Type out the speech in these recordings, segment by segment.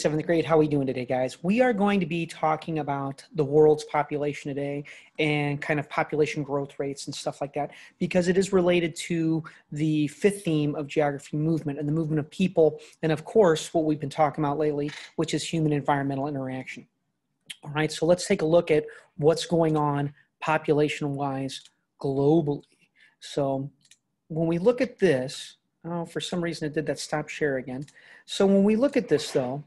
Seventh grade, how are we doing today, guys? We are going to be talking about the world's population today and kind of population growth rates and stuff like that because it is related to the fifth theme of geography movement and the movement of people, and of course, what we've been talking about lately, which is human environmental interaction. All right, so let's take a look at what's going on population wise globally. So when we look at this, Oh, for some reason it did that stop share again. So when we look at this though,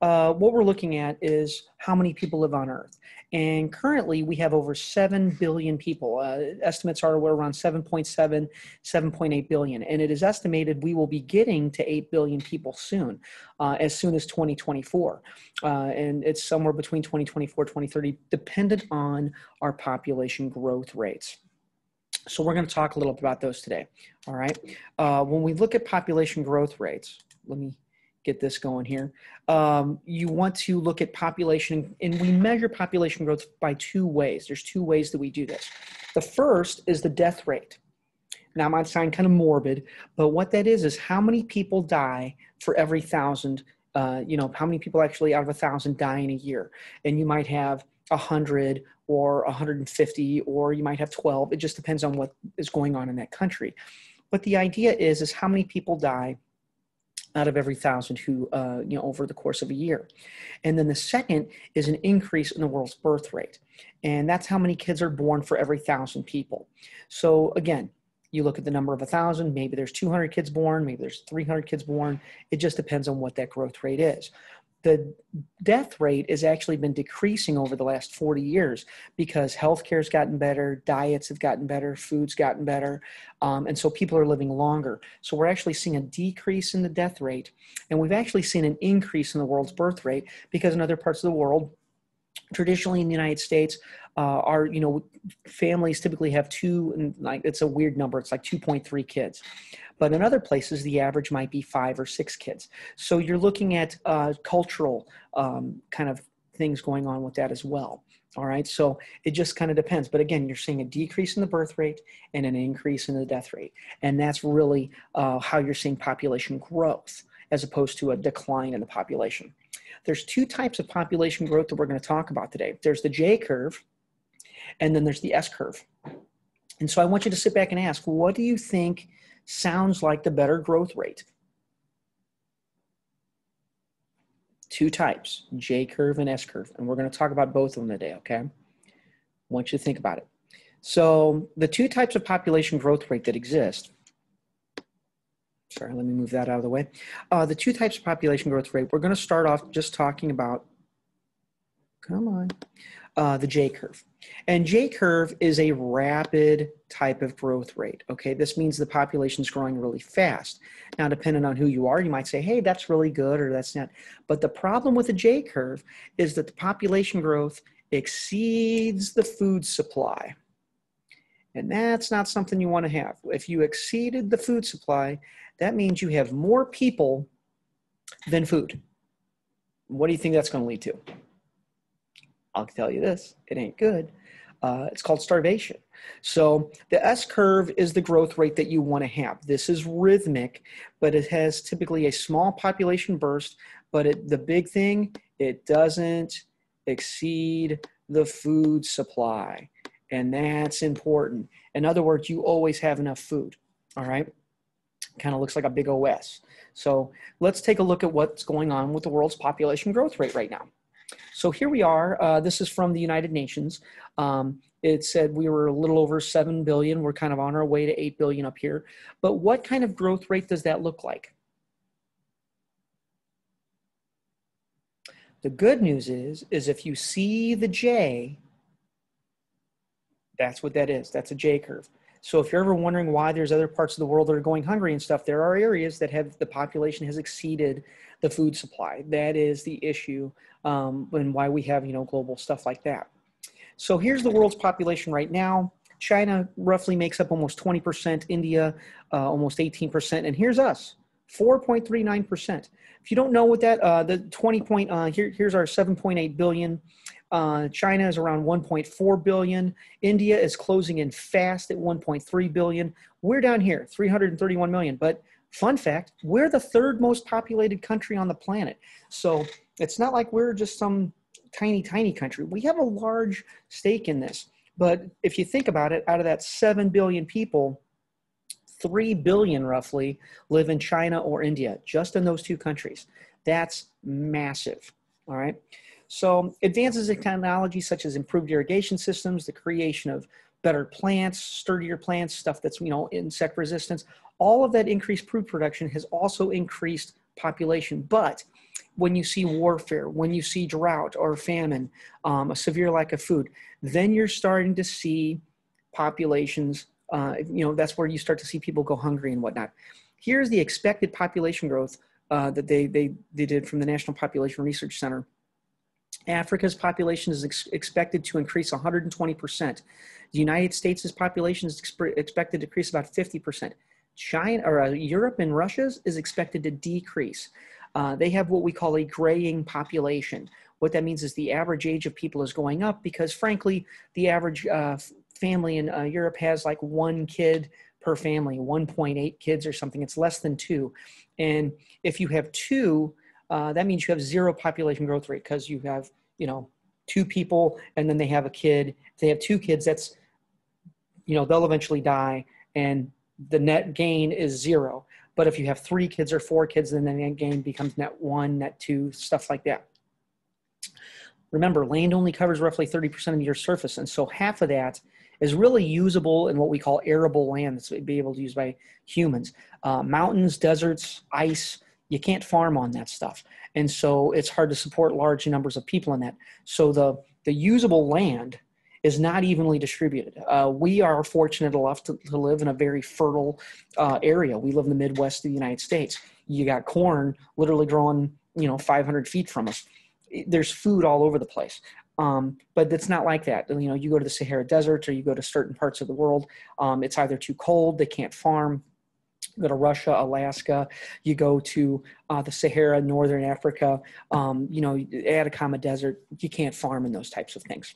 uh, what we're looking at is how many people live on Earth. And currently we have over 7 billion people. Uh, estimates are we're around 7.7, 7.8 billion. And it is estimated we will be getting to 8 billion people soon, uh, as soon as 2024. Uh, and it's somewhere between 2024, 2030, dependent on our population growth rates. So we're going to talk a little bit about those today. All right. Uh, when we look at population growth rates, let me get this going here. Um, you want to look at population, and we measure population growth by two ways. There's two ways that we do this. The first is the death rate. Now, it might sound kind of morbid, but what that is is how many people die for every thousand. Uh, you know, how many people actually out of a thousand die in a year? And you might have a 100 or 150 or you might have 12 it just depends on what is going on in that country but the idea is is how many people die out of every thousand who uh, you know over the course of a year. And then the second is an increase in the world's birth rate. And that's how many kids are born for every thousand people. So again you look at the number of a thousand maybe there's 200 kids born maybe there's 300 kids born. It just depends on what that growth rate is the death rate has actually been decreasing over the last 40 years because healthcare has gotten better, diets have gotten better, food's gotten better, um, and so people are living longer. So we're actually seeing a decrease in the death rate, and we've actually seen an increase in the world's birth rate because in other parts of the world, traditionally in the United States, uh, our you know families typically have two, like it's a weird number, it's like 2.3 kids. But in other places, the average might be five or six kids. So you're looking at uh, cultural um, kind of things going on with that as well. All right, so it just kind of depends. But again, you're seeing a decrease in the birth rate and an increase in the death rate. And that's really uh, how you're seeing population growth as opposed to a decline in the population. There's two types of population growth that we're going to talk about today. There's the J curve, and then there's the S curve. And so I want you to sit back and ask, what do you think sounds like the better growth rate. Two types, J curve and S curve. And we're going to talk about both of them today, okay? I want you to think about it. So the two types of population growth rate that exist, sorry, let me move that out of the way. Uh, the two types of population growth rate, we're going to start off just talking about, come on, uh, the J curve. And J curve is a rapid type of growth rate. Okay, this means the population is growing really fast. Now, depending on who you are, you might say, hey, that's really good or that's not. But the problem with the J curve is that the population growth exceeds the food supply. And that's not something you want to have. If you exceeded the food supply, that means you have more people than food. What do you think that's going to lead to? I'll tell you this, it ain't good. Uh, it's called starvation. So the S curve is the growth rate that you want to have. This is rhythmic, but it has typically a small population burst. But it, the big thing, it doesn't exceed the food supply. And that's important. In other words, you always have enough food. All right. Kind of looks like a big OS. So let's take a look at what's going on with the world's population growth rate right now. So here we are. Uh, this is from the United Nations. Um, it said we were a little over 7 billion. We're kind of on our way to 8 billion up here. But what kind of growth rate does that look like? The good news is, is if you see the J, that's what that is. That's a J curve. So if you're ever wondering why there's other parts of the world that are going hungry and stuff, there are areas that have the population has exceeded the food supply. That is the issue um, and why we have, you know, global stuff like that. So here's the world's population right now. China roughly makes up almost 20%, India uh, almost 18%, and here's us, 4.39%. If you don't know what that, uh, the 20 point, uh, here, here's our 7.8 billion. Uh, China is around 1.4 billion. India is closing in fast at 1.3 billion. We're down here, 331 million. But Fun fact, we're the third most populated country on the planet. So it's not like we're just some tiny, tiny country. We have a large stake in this. But if you think about it, out of that 7 billion people, 3 billion roughly live in China or India, just in those two countries. That's massive. All right. So advances in technology such as improved irrigation systems, the creation of better plants, sturdier plants, stuff that's, you know, insect resistance, all of that increased food production has also increased population. But when you see warfare, when you see drought or famine, um, a severe lack of food, then you're starting to see populations, uh, you know, that's where you start to see people go hungry and whatnot. Here's the expected population growth uh, that they, they, they did from the National Population Research Center. Africa's population is ex expected to increase 120%. The United States' population is expected to increase about 50%. China or uh, Europe and Russia's is expected to decrease. Uh, they have what we call a graying population. What that means is the average age of people is going up because, frankly, the average uh, family in uh, Europe has like one kid per family, 1.8 kids or something. It's less than two. And if you have two, uh, that means you have zero population growth rate because you have, you know, two people and then they have a kid. If they have two kids, that's, you know, they'll eventually die and the net gain is zero. But if you have three kids or four kids, then the net gain becomes net one, net two, stuff like that. Remember, land only covers roughly 30% of your surface. And so half of that is really usable in what we call arable land that's be able to use by humans. Uh, mountains, deserts, ice, you can't farm on that stuff. And so it's hard to support large numbers of people in that. So the, the usable land is not evenly distributed. Uh, we are fortunate enough to, to live in a very fertile uh, area. We live in the Midwest of the United States. You got corn literally growing, you know, 500 feet from us. There's food all over the place. Um, but it's not like that. You know, you go to the Sahara Desert or you go to certain parts of the world, um, it's either too cold, they can't farm. Go to Russia, Alaska, you go to uh, the Sahara, Northern Africa, um, you know, Atacama Desert, you can't farm in those types of things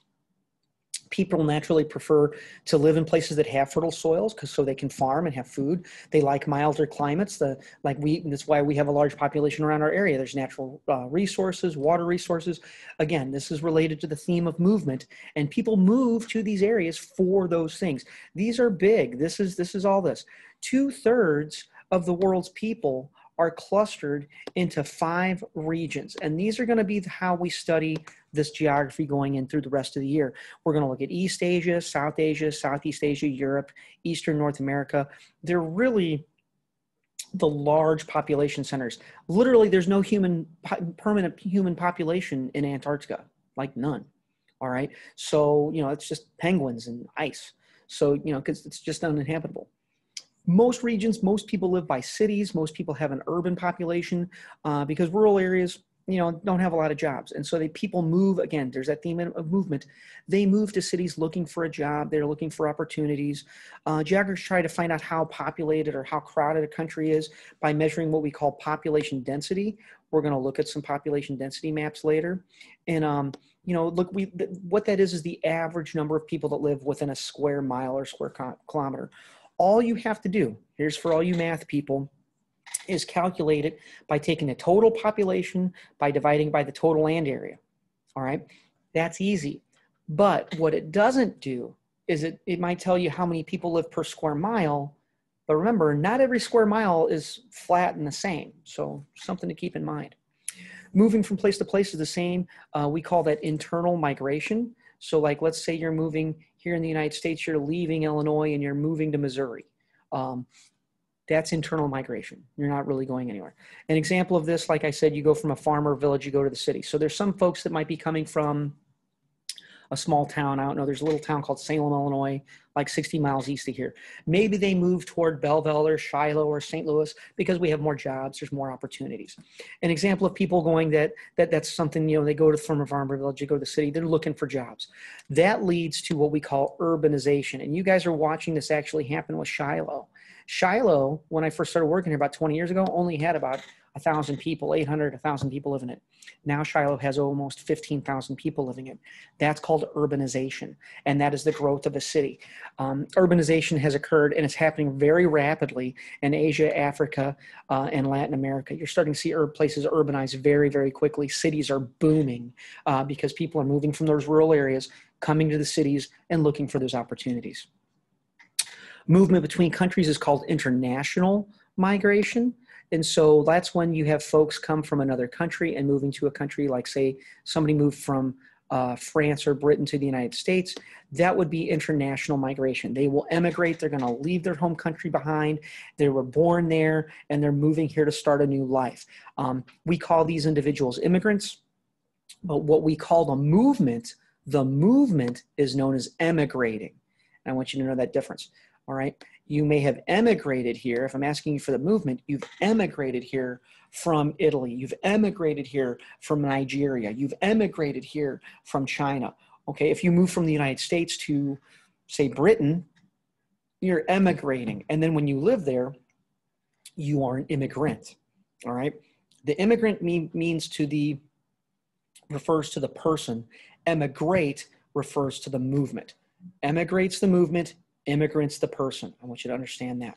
people naturally prefer to live in places that have fertile soils because so they can farm and have food. They like milder climates the like we that's why we have a large population around our area. There's natural uh, resources water resources. Again this is related to the theme of movement and people move to these areas for those things. These are big. This is this is all this. Two-thirds of the world's people are clustered into five regions. And these are going to be how we study this geography going in through the rest of the year. We're going to look at East Asia, South Asia, Southeast Asia, Europe, Eastern North America. They're really the large population centers. Literally, there's no human permanent human population in Antarctica, like none. All right. So, you know, it's just penguins and ice. So, you know, because it's just uninhabitable most regions, most people live by cities. Most people have an urban population uh, because rural areas, you know, don't have a lot of jobs. And so they people move again. There's that theme of movement. They move to cities looking for a job. They're looking for opportunities. Uh, geographers try to find out how populated or how crowded a country is by measuring what we call population density. We're going to look at some population density maps later, and um, you know, look, we what that is is the average number of people that live within a square mile or square kilometer all you have to do, here's for all you math people, is calculate it by taking the total population by dividing by the total land area. All right, that's easy. But what it doesn't do is it, it might tell you how many people live per square mile. But remember, not every square mile is flat and the same. So something to keep in mind. Moving from place to place is the same. Uh, we call that internal migration. So like, let's say you're moving here in the United States, you're leaving Illinois and you're moving to Missouri. Um, that's internal migration. You're not really going anywhere. An example of this, like I said, you go from a farmer village, you go to the city. So there's some folks that might be coming from a small town. I don't know. There's a little town called Salem, Illinois, like 60 miles east of here. Maybe they move toward Belleville or Shiloh or St. Louis because we have more jobs. There's more opportunities. An example of people going that that that's something you know they go to from a farmer village, you go to the city. They're looking for jobs. That leads to what we call urbanization. And you guys are watching this actually happen with Shiloh. Shiloh, when I first started working here about 20 years ago, only had about thousand people, 800, thousand people living in it. Now Shiloh has almost 15,000 people living in it. That's called urbanization, and that is the growth of a city. Um, urbanization has occurred, and it's happening very rapidly in Asia, Africa, uh, and Latin America. You're starting to see ur- places urbanize very, very quickly. Cities are booming uh, because people are moving from those rural areas, coming to the cities, and looking for those opportunities. Movement between countries is called international migration. And so that's when you have folks come from another country and moving to a country like, say, somebody moved from uh, France or Britain to the United States. That would be international migration. They will emigrate. They're going to leave their home country behind. They were born there and they're moving here to start a new life. Um, we call these individuals immigrants, but what we call the movement, the movement is known as emigrating. And I want you to know that difference. All right you may have emigrated here. If I'm asking you for the movement, you've emigrated here from Italy. You've emigrated here from Nigeria. You've emigrated here from China. Okay, if you move from the United States to, say, Britain, you're emigrating. And then when you live there, you are an immigrant. All right. The immigrant mean, means to the, refers to the person. Emigrate refers to the movement. Emigrates the movement, immigrants the person. I want you to understand that.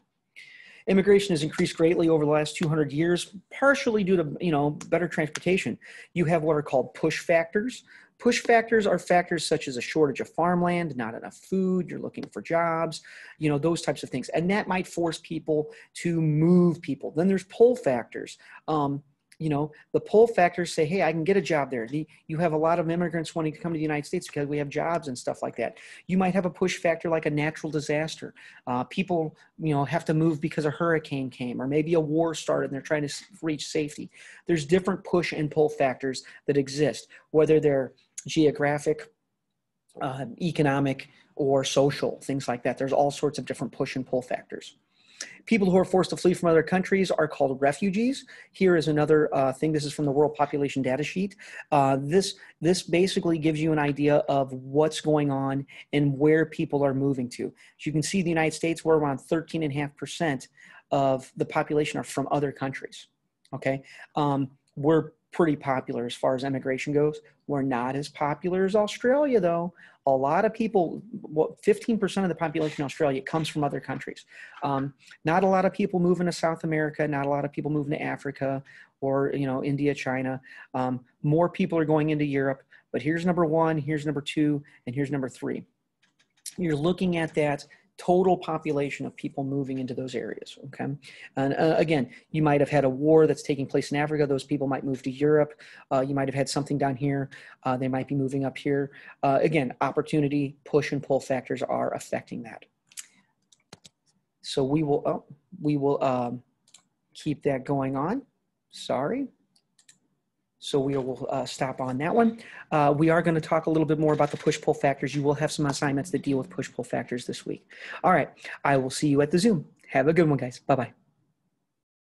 Immigration has increased greatly over the last 200 years, partially due to you know better transportation. You have what are called push factors. Push factors are factors such as a shortage of farmland, not enough food, you're looking for jobs, you know, those types of things. And that might force people to move people. Then there's pull factors. Um, you know the pull factors say hey i can get a job there. The, you have a lot of immigrants wanting to come to the united states because we have jobs and stuff like that. You might have a push factor like a natural disaster. Uh, people you know have to move because a hurricane came or maybe a war started and they're trying to reach safety. There's different push and pull factors that exist whether they're geographic uh, economic or social things like that. There's all sorts of different push and pull factors People who are forced to flee from other countries are called refugees. Here is another uh, thing. This is from the World Population Data Sheet. Uh, this, this basically gives you an idea of what's going on and where people are moving to. As you can see, the United States, we're around 13.5% of the population are from other countries. Okay. Um, we're pretty popular as far as immigration goes. We're not as popular as Australia, though. A lot of people, 15% of the population in Australia comes from other countries. Um, not a lot of people moving to South America, not a lot of people moving to Africa or, you know, India, China. Um, more people are going into Europe, but here's number one, here's number two, and here's number three. You're looking at that total population of people moving into those areas. Okay. And uh, again, you might have had a war that's taking place in Africa. Those people might move to Europe. Uh, you might have had something down here. Uh, they might be moving up here. Uh, again, opportunity, push and pull factors are affecting that. So we will, oh, we will um, keep that going on. Sorry. So we will uh, stop on that one. Uh, we are going to talk a little bit more about the push-pull factors. You will have some assignments that deal with push-pull factors this week. All right. I will see you at the Zoom. Have a good one, guys. Bye-bye.